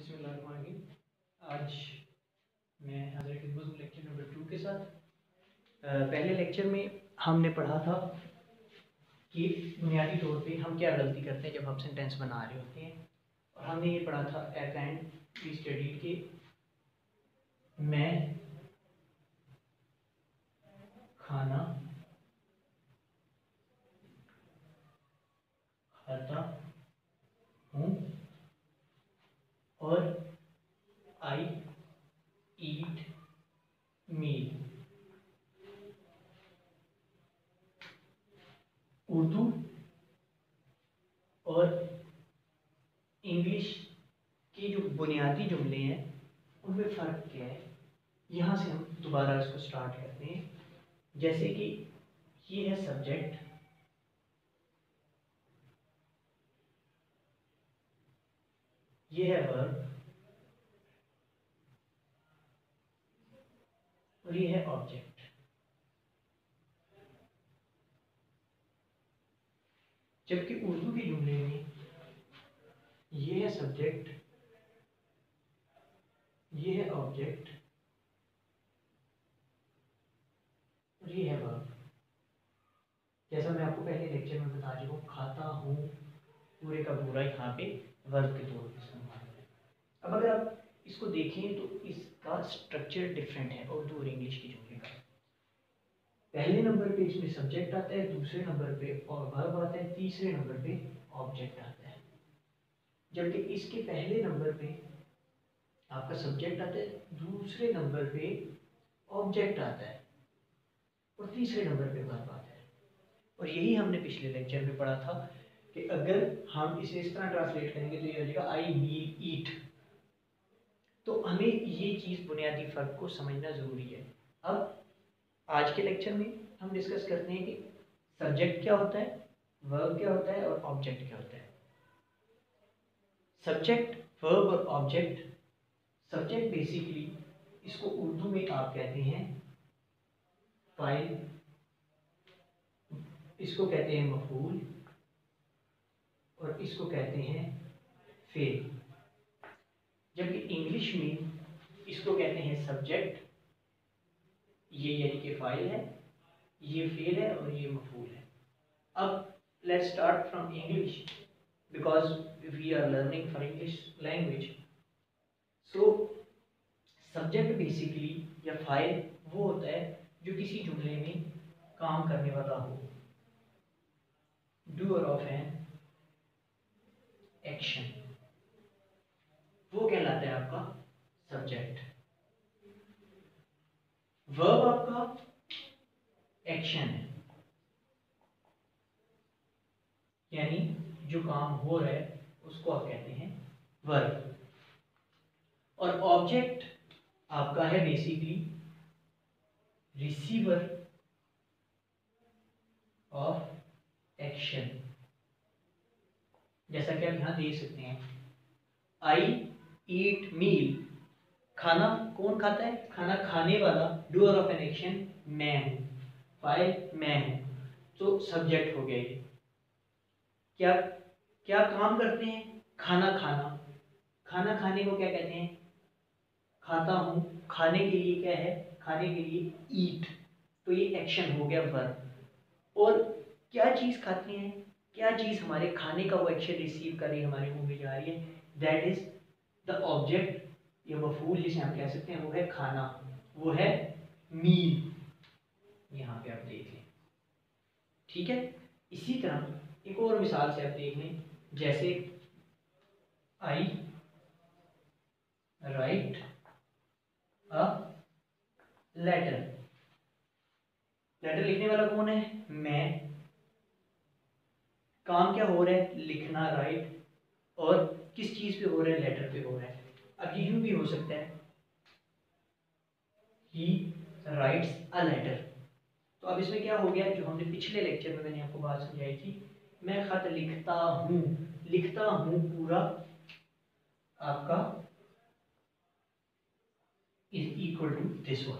बिस्मिल्लाह आज मैं lecture number two के साथ पहले लेक्चर में हमने पढ़ा था कि बुनियादी तौर पे हम क्या गलती करते हैं जब हम सेंटेंस बना रहे होते हैं। और हमने ये पढ़ा था एट एंड स्टडी के मैं खाना खाता हूँ और आई ईट मील उर्दू और इंग्लिश के जो बुनियादी जुमले हैं, उनमें फ़र्क क्या है? यहाँ से हम दोबारा इसको स्टार्ट करते हैं। जैसे कि ये है सब्जेक्ट ये है वर्ब और ये है ऑब्जेक्ट जबकि उर्दू के जुमले में ये है सब्जेक्ट ये है ऑब्जेक्ट और ये है वर्ब जैसा मैं आपको पहले लेक्चर में बता चुका हूँ, खाता हूँ, पूरे का पूरा यहाँ पे वर्ब के तौर पर अब अगर आप इसको देखें तो इसका स्ट्रक्चर डिफरेंट है, उर्दू और इंग्लिश की जुमले का पहले नंबर पे इसमें सब्जेक्ट आता है, दूसरे नंबर पे और वर्ब आता है, तीसरे नंबर पे ऑब्जेक्ट आता है। जबकि इसके पहले नंबर पे आपका सब्जेक्ट आता है, दूसरे नंबर पे ऑब्जेक्ट आता है और तीसरे नंबर पे वर्ब आता है। और यही हमने पिछले लेक्चर में पढ़ा था कि अगर हम इसे इस तरह ट्रांसलेट करेंगे तो ये हो जाएगा आई मील ईट तो हमें ये चीज़ बुनियादी फ़र्क को समझना ज़रूरी है। अब आज के लेक्चर में हम डिस्कस करते हैं कि सब्जेक्ट क्या होता है वर्ब क्या होता है और ऑब्जेक्ट क्या होता है। सब्जेक्ट वर्ब और ऑब्जेक्ट सब्जेक्ट बेसिकली इसको उर्दू में आप कहते हैं फ़ाइल इसको कहते हैं मफूल और इसको कहते हैं फेल जबकि इंग्लिश में इसको कहते हैं सब्जेक्ट ये यानी कि फ़ाइल है, ये फेल है और ये मफूल है। अब let's start from English because we are learning for English language so subject basically या फ़ाइल वो होता है जो किसी जुमले में काम करने वाला हो। डूअर ऑफ़ एन एक्शन वो कहलाता है आपका सब्जेक्ट वर्ब आपका एक्शन है. यानी जो काम हो रहा है, उसको आप कहते हैं वर्ब और ऑब्जेक्ट आपका है बेसिकली रिसीवर ऑफ़ एक्शन जैसा कि आप यहाँ देख सकते हैं आई ईट मील खाना कौन खाता है? खाना खाने वाला डूअर ऑफ़ एन एक्शन मैं हूँ। फ़ाइल मैं हूँ। तो सब्जेक्ट हो गया ये क्या क्या काम करते हैं? खाना खाना। खाना खाने को क्या कहते हैं? खाता हूँ। खाने के लिए क्या है? खाने के लिए ईट तो ये एक्शन हो गया वर्ब और क्या चीज़ खाते हैं? क्या चीज़ हमारे खाने का वो एक्शन रिसीव कर रही है, हमारे मुँह में जा रही है? दैट इज़ ऑब्जेक्ट या मफूल जिसे हम कह सकते हैं, वो है खाना, वो है मील यहाँ पे आप देख लें। ठीक है? इसी तरह एक और मिसाल से आप देख लें, जैसे I write a letter letter लिखने वाला कौन है? मैं। काम क्या हो रहा है? लिखना राइट और किस चीज़ पे हो रहा है लेटर पे हो रहा है। अब ये यूँ भी हो सकता है। ही राइट्स अ लेटर तो अब इसमें क्या हो गया, जो हमने पिछले लेक्चर में मैंने आपको बात समझाई थी, मैं खत लिखता हूँ। लिखता हूँ पूरा आपका is equal to this one